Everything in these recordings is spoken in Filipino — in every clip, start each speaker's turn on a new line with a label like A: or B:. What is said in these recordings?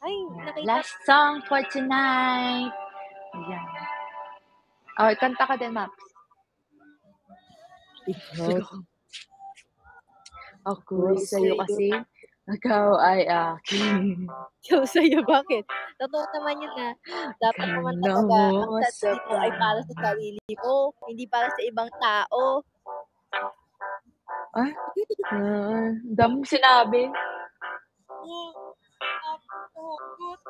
A: Ay, nakita
B: Last song for tonight. Ayan. Oh, kanta ka din, Maps. Ikaw. Ako sa'yo kasi, ikaw ay akin.
A: ko sa'yo. Bakit? Totoo naman yun na dapat naman
B: Ikaw
A: talaga
B: mo
A: ang
B: sa
A: sarili mo ay para sa sarili mo, hindi para sa ibang tao.
B: Ah, ah, dami sinabi.
A: Nakakatakot.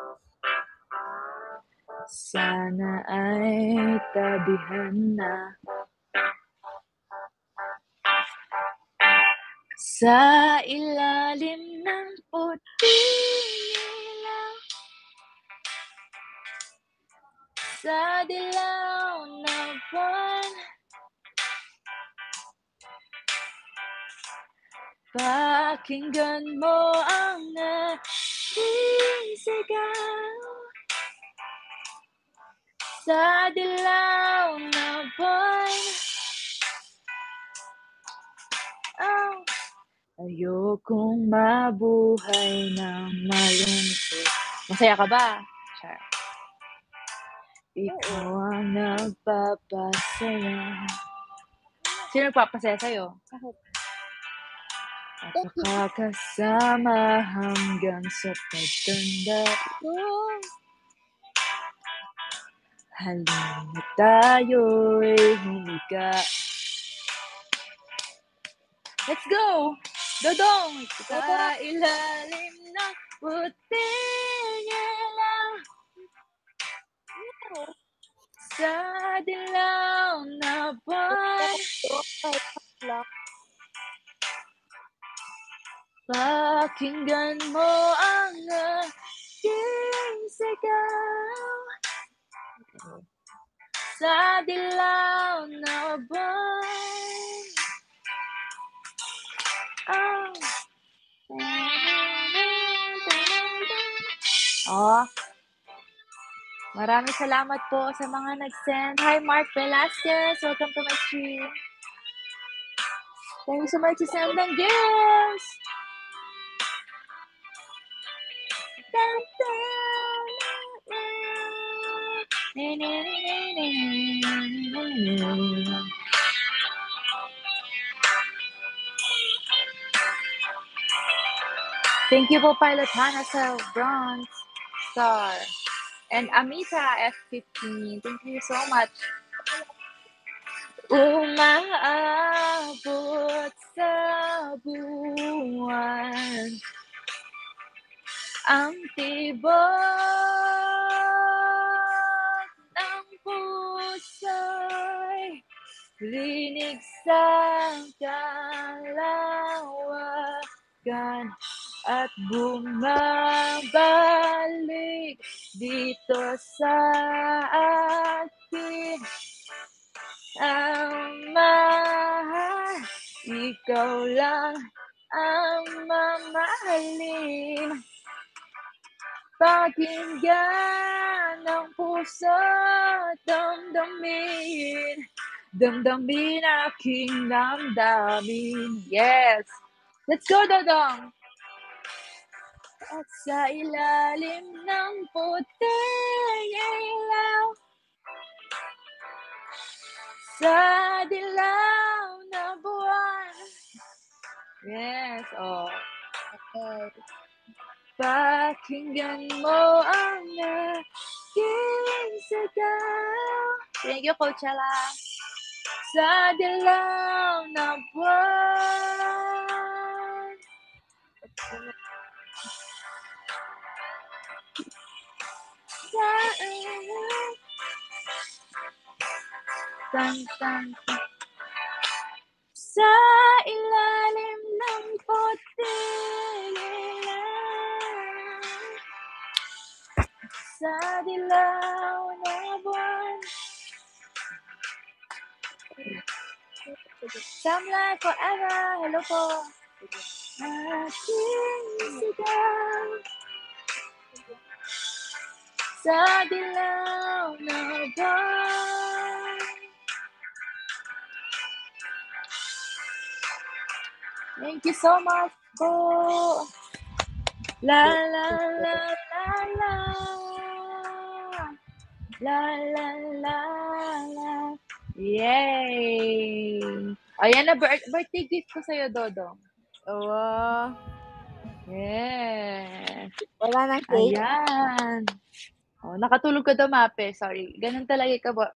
B: Sana ay tabihan na. Sa ilalim ng puting ilaw sa dilaw na buwan. Pakinggan mo ang sa dilaw na buwan. Oh, ayokong mabuhay ng malungkot. Masaya ka ba? Char. Ikaw ang nagpapasaya. Sino nagpapasaya sa'yo?
A: Bakit?
B: At makakasama hanggang sa pagtanda.
A: Oh,
B: Halina tayo'y humika. Let's go! Dodong! Sa ilalim ng puting ilaw? Sa dilaw na buwan. Pakinggan mo ang Sa dilaw na buwan Oh. Oh. Maraming salamat po sa mga nag-send. Hi, Mark Velasquez. Welcome to my stream. Thank you so much to send ng gifts. Dun, dun. Thank you po, Pilot Hannah sa bronze star. And Amita F15. Thank you so much. Umaabot sa buwan ang tibok rinig sa kalawagan at bumabalik dito sa akin ang mahal ikaw lang ang mamahalin. Pakinggan ng puso at damdamin damdamin aking damdamin yes let's go Dodong at sa ilalim ng puting ilaw sa dilaw na buwan. Yes, oh.
A: Okay.
B: Pakinggan mo ang aking sigaw. Thank you, Coachella. Sa dilaw na buwan. Tan, tan, tan. Sa ilalim ng ilaw Sa dilaw na buwan Life forever, hello po Aking sigaw Sa dilaw na buwan Thank you so much po. La la la la la. La, la, la, la. Yay! Ayan na, birth birthday gift ko sa'yo, Dodong.
A: Oo.
B: Yes.
A: Wala ng cake?
B: Ayan. Oh, nakatulog ka daw, Mape. Sorry. Ganun talaga ka?